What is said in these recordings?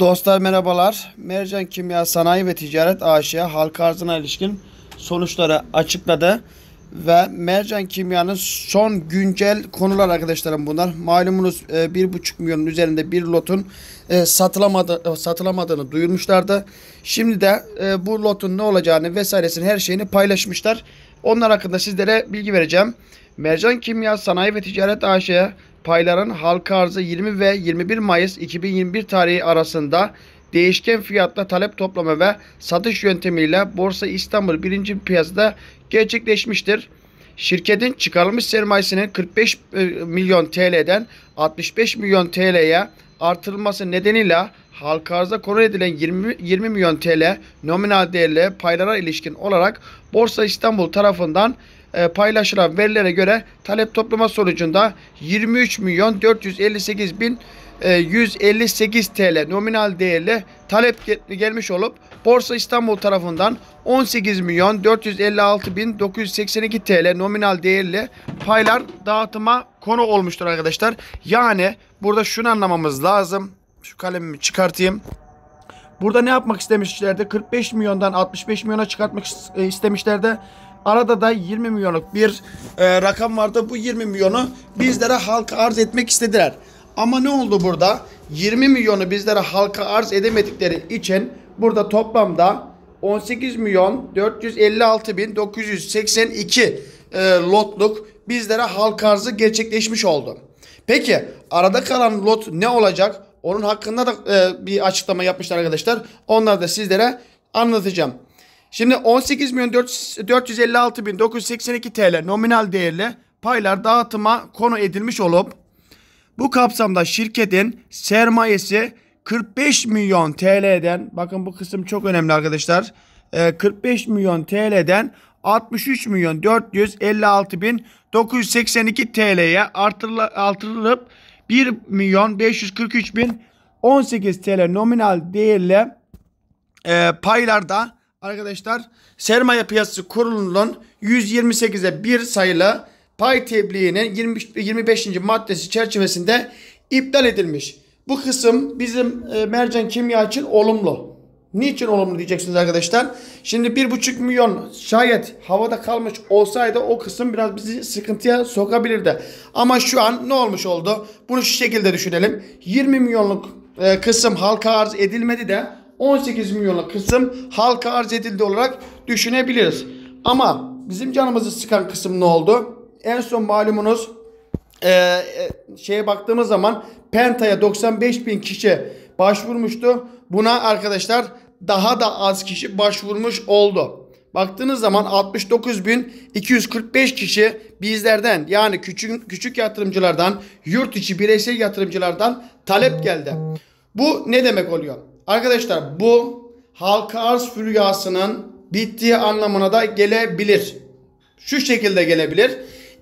Dostlar merhabalar. Mercan Kimya Sanayi ve Ticaret AŞ halka arzına ilişkin sonuçları açıkladı. Ve Mercan Kimya'nın son güncel konular arkadaşlarım bunlar. Malumunuz e, bir buçuk milyonun üzerinde bir lotun e, satılamadı, e, satılamadığını duyurmuşlardı. Şimdi de bu lotun ne olacağını vesairesini her şeyini paylaşmışlar. Onlar hakkında sizlere bilgi vereceğim. Mercan Kimya Sanayi ve Ticaret AŞ payların halka arzı 20 ve 21 Mayıs 2021 tarihi arasında değişken fiyatla talep toplama ve satış yöntemiyle Borsa İstanbul birinci piyasada gerçekleşmiştir. Şirketin çıkarılmış sermayesinin 45 e, milyon TL'den 65 milyon TL'ye artırılması nedeniyle halka arza konu edilen 20, 20 milyon TL nominal değerli paylara ilişkin olarak Borsa İstanbul tarafından e, paylaşılan verilere göre talep toplama sonucunda 23 milyon 458 bin 158 TL nominal değerli talep gelmiş olup Borsa İstanbul tarafından 18 milyon 456 bin 982 TL nominal değerli paylar dağıtıma konu olmuştur arkadaşlar. Yani burada şunu anlamamız lazım. Şu kalemimi çıkartayım. Burada ne yapmak istemişlerdi? 45 milyondan 65 milyona çıkartmak e, istemişlerdi. Arada da 20 milyonluk bir e, rakam vardı. Bu 20 milyonu bizlere halka arz etmek istediler. Ama ne oldu burada? 20 milyonu bizlere halka arz edemedikleri için burada toplamda 18 milyon 456 bin 982 e, lotluk bizlere halka arzı gerçekleşmiş oldu. Peki arada kalan lot ne olacak? Onun hakkında da e, bir açıklama yapmışlar arkadaşlar. Onları da sizlere anlatacağım. Şimdi 18 milyon 456 bin 982 TL nominal değerli paylar dağıtıma konu edilmiş olup bu kapsamda şirketin sermayesi 45 milyon TL'den bakın bu kısım çok önemli arkadaşlar. 45 milyon TL'den 63 milyon 456 bin 982 TL'ye artırılıp 1 milyon 543 bin 18 TL nominal değerli e, paylarda arkadaşlar sermaye piyasası kurulunun 128'e 1 sayılı pay tebliğinin 20, 25. maddesi çerçevesinde iptal edilmiş. Bu kısım bizim e, mercan kimya için olumlu. Niçin olumlu diyeceksiniz arkadaşlar? Şimdi 1,5 milyon şayet havada kalmış olsaydı o kısım biraz bizi sıkıntıya sokabilirdi. Ama şu an ne olmuş oldu? Bunu şu şekilde düşünelim. 20 milyonluk e, kısım halka arz edilmedi de 18 milyonluk kısım halka arz edildi olarak düşünebiliriz. Ama bizim canımızı sıkan kısım ne oldu? En son malumunuz e, e, şeye baktığımız zaman Penta'ya 95 bin kişi başvurmuştu. Buna arkadaşlar daha da az kişi başvurmuş oldu. Baktığınız zaman 69.245 kişi bizlerden yani küçük küçük yatırımcılardan, yurt içi bireysel yatırımcılardan talep geldi. Bu ne demek oluyor? Arkadaşlar bu halka arz füryasının bittiği anlamına da gelebilir. Şu şekilde gelebilir.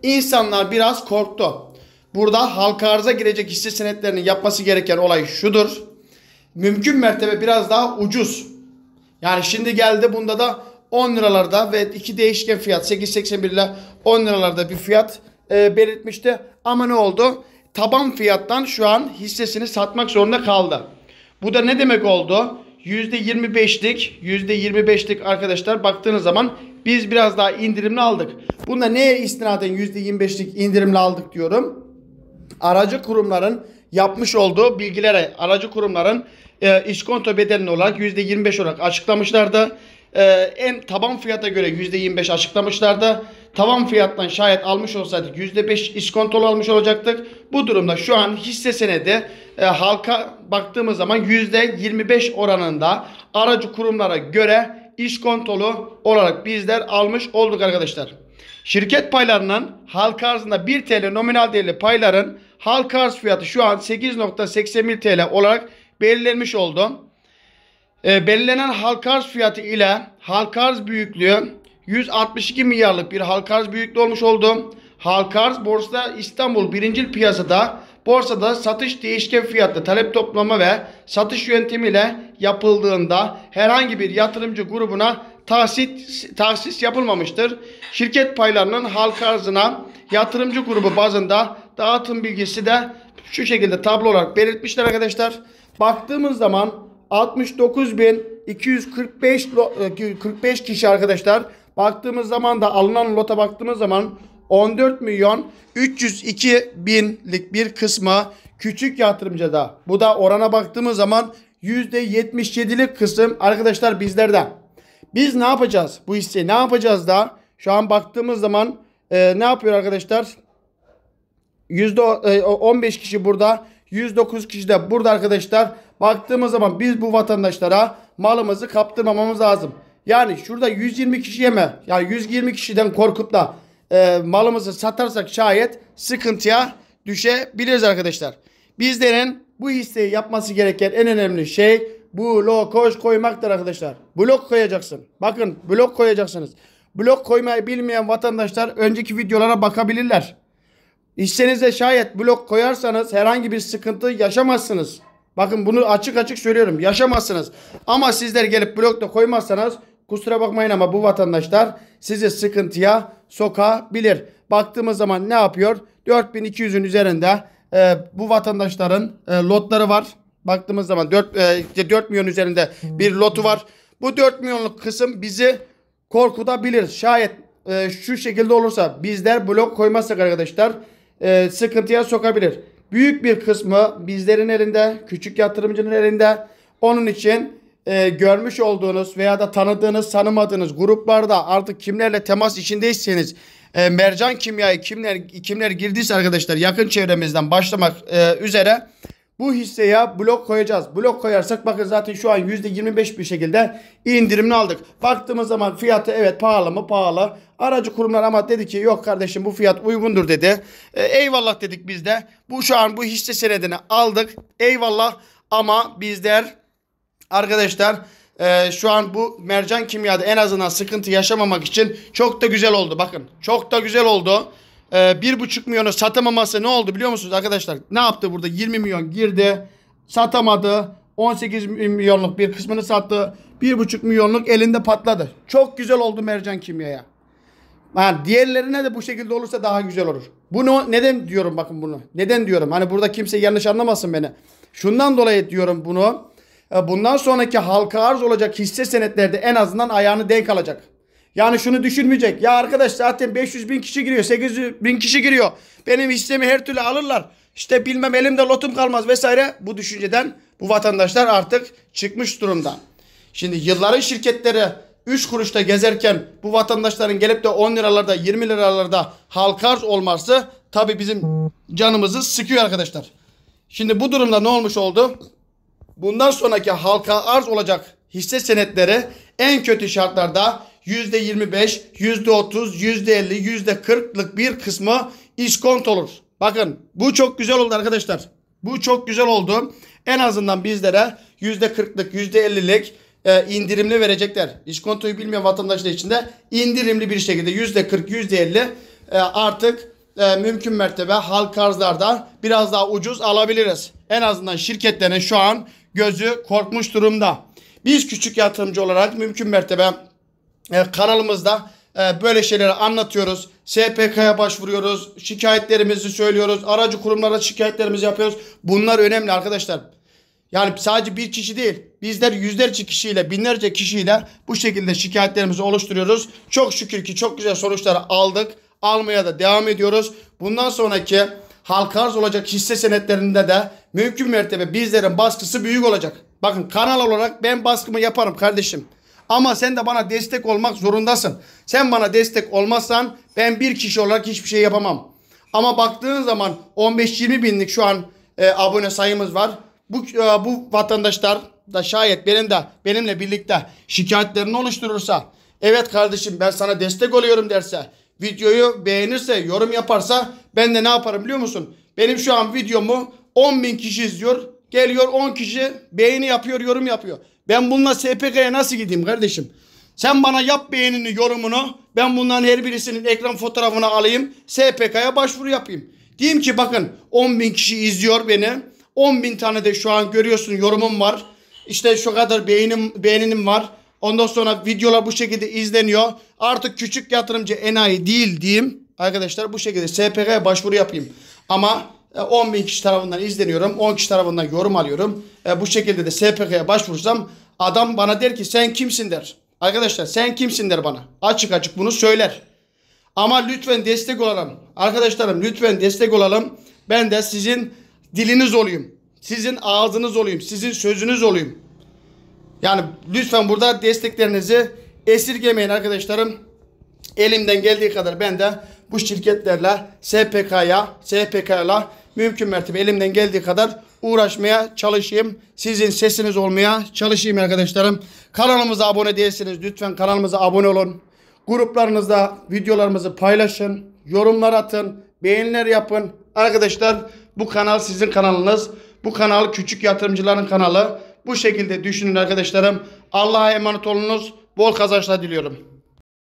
İnsanlar biraz korktu. Burada halka arıza girecek hisse senetlerinin yapması gereken olay şudur. Mümkün mertebe biraz daha ucuz. Yani şimdi geldi bunda da 10 liralarda ve iki değişken fiyat 8.81 ile 10 liralarda bir fiyat e, belirtmişti. Ama ne oldu? Taban fiyattan şu an hissesini satmak zorunda kaldı. Bu da ne demek oldu? %25'lik %25'lik arkadaşlar baktığınız zaman biz biraz daha indirimli aldık. Bunda neye istinaden %25'lik indirimli aldık diyorum. Aracı kurumların yapmış olduğu bilgilere aracı kurumların e, iskonto bedelini olarak %25 olarak açıklamışlardı. E, en taban fiyata göre %25 açıklamışlardı. Tavan fiyattan şayet almış olsaydık %5 iskontolu almış olacaktık. Bu durumda şu an hisse senedi e, halka baktığımız zaman %25 oranında aracı kurumlara göre iskontolu olarak bizler almış olduk arkadaşlar. Şirket paylarının halka arzında 1 TL nominal değerli payların halka arz fiyatı şu an 8.81 TL olarak belirlenmiş oldu. E, belirlenen halka arz fiyatı ile halka arz büyüklüğü 162 milyarlık bir halka arz büyüklüğü olmuş oldu. Halka arz borsada İstanbul birincil piyasada borsada satış değişken fiyatlı talep toplama ve satış yöntemiyle yapıldığında herhangi bir yatırımcı grubuna tahsis, tahsis yapılmamıştır. Şirket paylarının halka arzına yatırımcı grubu bazında dağıtım bilgisi de şu şekilde tablo olarak belirtmişler arkadaşlar. Baktığımız zaman 69.245 lo- e, 45 kişi arkadaşlar. Baktığımız zaman da alınan lota baktığımız zaman 14 milyon 302 binlik bir kısmı küçük yatırımcıda. Bu da orana baktığımız zaman %77'lik kısım arkadaşlar bizlerden. Biz ne yapacağız? Bu hisseyi ne yapacağız da? Şu an baktığımız zaman e, ne yapıyor arkadaşlar? Yüzde e, 15 kişi burada. 109 kişi de burada arkadaşlar. Baktığımız zaman biz bu vatandaşlara malımızı kaptırmamamız lazım. Yani şurada 120 kişiye mi? Yani 120 kişiden korkup da e, malımızı satarsak şayet sıkıntıya düşebiliriz arkadaşlar. Bizlerin bu hisseyi yapması gereken en önemli şey blok koş koymaktır arkadaşlar. Blok koyacaksın. Bakın blok koyacaksınız. Blok koymayı bilmeyen vatandaşlar önceki videolara bakabilirler. İşsenize şayet blok koyarsanız herhangi bir sıkıntı yaşamazsınız. Bakın bunu açık açık söylüyorum. Yaşamazsınız. Ama sizler gelip blok da koymazsanız kusura bakmayın ama bu vatandaşlar sizi sıkıntıya sokabilir. Baktığımız zaman ne yapıyor? 4200'ün üzerinde e, bu vatandaşların e, lotları var. Baktığımız zaman 4, e, 4 milyon üzerinde bir lotu var. Bu 4 milyonluk kısım bizi korkutabilir. Şayet e, şu şekilde olursa bizler blok koymazsak arkadaşlar e, sıkıntıya sokabilir. Büyük bir kısmı bizlerin elinde, küçük yatırımcının elinde. Onun için e, görmüş olduğunuz veya da tanıdığınız, tanımadığınız gruplarda artık kimlerle temas içindeyseniz e, mercan kimyayı kimler kimler girdiyse arkadaşlar yakın çevremizden başlamak e, üzere bu hisseye blok koyacağız. Blok koyarsak bakın zaten şu an %25 bir şekilde indirimini aldık. Baktığımız zaman fiyatı evet pahalı mı? Pahalı. Aracı kurumlar ama dedi ki yok kardeşim bu fiyat uygundur dedi. E, eyvallah dedik biz de. Bu şu an bu hisse senedini aldık. Eyvallah ama bizler arkadaşlar e, şu an bu mercan kimyada en azından sıkıntı yaşamamak için çok da güzel oldu. Bakın çok da güzel oldu. E, bir buçuk milyonu satamaması ne oldu biliyor musunuz arkadaşlar? Ne yaptı burada? 20 milyon girdi. Satamadı. 18 milyonluk bir kısmını sattı. Bir buçuk milyonluk elinde patladı. Çok güzel oldu mercan kimyaya. Yani diğerlerine de bu şekilde olursa daha güzel olur. Bunu neden diyorum bakın bunu. Neden diyorum? Hani burada kimse yanlış anlamasın beni. Şundan dolayı diyorum bunu. E, bundan sonraki halka arz olacak hisse senetlerde en azından ayağını denk alacak. Yani şunu düşünmeyecek. Ya arkadaş zaten 500 bin kişi giriyor. 800 bin kişi giriyor. Benim hissemi her türlü alırlar. İşte bilmem elimde lotum kalmaz vesaire. Bu düşünceden bu vatandaşlar artık çıkmış durumda. Şimdi yılların şirketleri 3 kuruşta gezerken bu vatandaşların gelip de 10 liralarda 20 liralarda halka arz olması tabi bizim canımızı sıkıyor arkadaşlar. Şimdi bu durumda ne olmuş oldu? Bundan sonraki halka arz olacak hisse senetleri en kötü şartlarda %25, %30, %50, %40'lık bir kısmı iskont olur. Bakın bu çok güzel oldu arkadaşlar. Bu çok güzel oldu. En azından bizlere %40'lık, %50'lik e, indirimli verecekler. İskontoyu bilmeyen vatandaşlar için de indirimli bir şekilde %40, %50 e, artık e, mümkün mertebe halk arzlarda biraz daha ucuz alabiliriz. En azından şirketlerin şu an gözü korkmuş durumda. Biz küçük yatırımcı olarak mümkün mertebe e, kanalımızda e, böyle şeyleri anlatıyoruz. SPK'ya başvuruyoruz. Şikayetlerimizi söylüyoruz. Aracı kurumlara şikayetlerimizi yapıyoruz. Bunlar önemli arkadaşlar. Yani sadece bir kişi değil. Bizler yüzlerce kişiyle, binlerce kişiyle bu şekilde şikayetlerimizi oluşturuyoruz. Çok şükür ki çok güzel sonuçları aldık. Almaya da devam ediyoruz. Bundan sonraki halka arz olacak hisse senetlerinde de mümkün mertebe bizlerin baskısı büyük olacak. Bakın kanal olarak ben baskımı yaparım kardeşim. Ama sen de bana destek olmak zorundasın. Sen bana destek olmazsan ben bir kişi olarak hiçbir şey yapamam. Ama baktığın zaman 15-20 binlik şu an e, abone sayımız var. Bu e, bu vatandaşlar da şayet benim de benimle birlikte şikayetlerini oluşturursa, evet kardeşim ben sana destek oluyorum derse, videoyu beğenirse, yorum yaparsa ben de ne yaparım biliyor musun? Benim şu an videomu 10 bin kişi izliyor. Geliyor 10 kişi beğeni yapıyor, yorum yapıyor. Ben bununla SPK'ya nasıl gideyim kardeşim? Sen bana yap beğenini, yorumunu. Ben bunların her birisinin ekran fotoğrafını alayım. SPK'ya başvuru yapayım. Diyeyim ki bakın 10 bin kişi izliyor beni. 10 bin tane de şu an görüyorsun yorumum var. İşte şu kadar beğenim, beğeninim var. Ondan sonra videolar bu şekilde izleniyor. Artık küçük yatırımcı enayi değil diyeyim. Arkadaşlar bu şekilde SPK'ya başvuru yapayım. Ama 10 bin kişi tarafından izleniyorum. 10 kişi tarafından yorum alıyorum. E, bu şekilde de SPK'ya başvursam adam bana der ki sen kimsin der. Arkadaşlar sen kimsin der bana. Açık açık bunu söyler. Ama lütfen destek olalım. Arkadaşlarım lütfen destek olalım. Ben de sizin diliniz olayım. Sizin ağzınız olayım. Sizin sözünüz olayım. Yani lütfen burada desteklerinizi esirgemeyin arkadaşlarım. Elimden geldiği kadar ben de bu şirketlerle SPK'ya, SPK'la mümkün mertebe elimden geldiği kadar uğraşmaya çalışayım. Sizin sesiniz olmaya çalışayım arkadaşlarım. Kanalımıza abone değilseniz lütfen kanalımıza abone olun. Gruplarınızda videolarımızı paylaşın, yorumlar atın, beğeniler yapın. Arkadaşlar bu kanal sizin kanalınız. Bu kanal küçük yatırımcıların kanalı. Bu şekilde düşünün arkadaşlarım. Allah'a emanet olunuz. Bol kazançlar diliyorum.